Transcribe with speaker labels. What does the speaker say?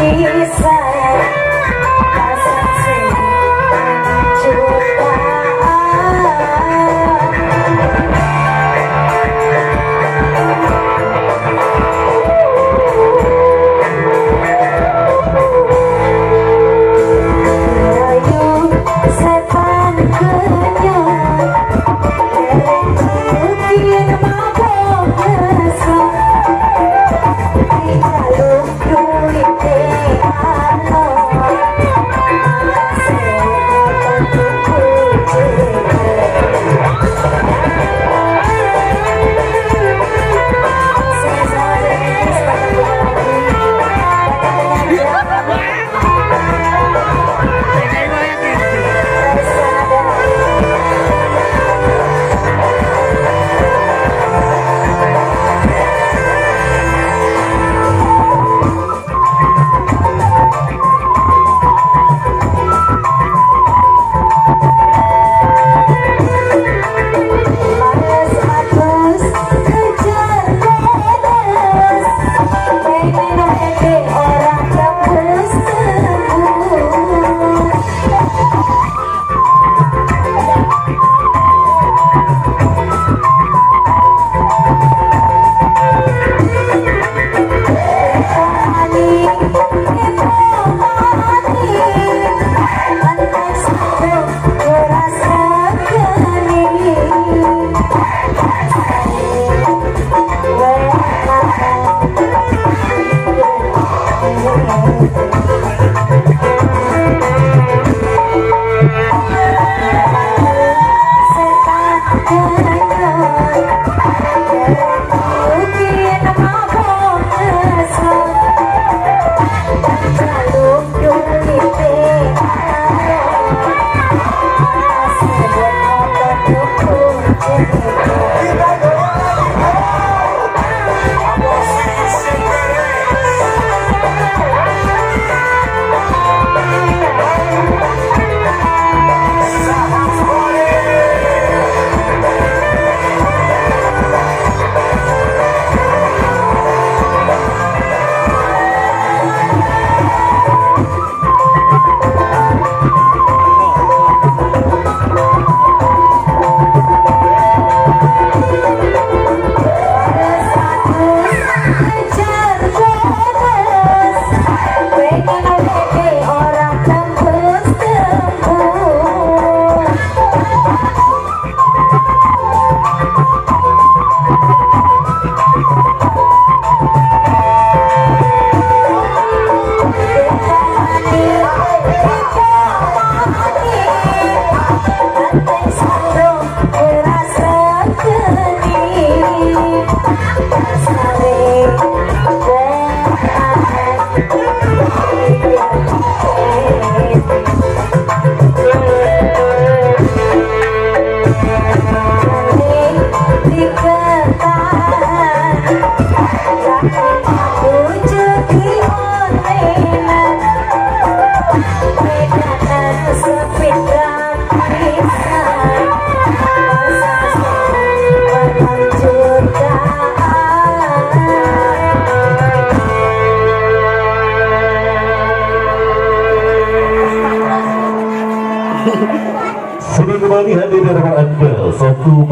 Speaker 1: see you inside. Hadir di hadapan Anda Satu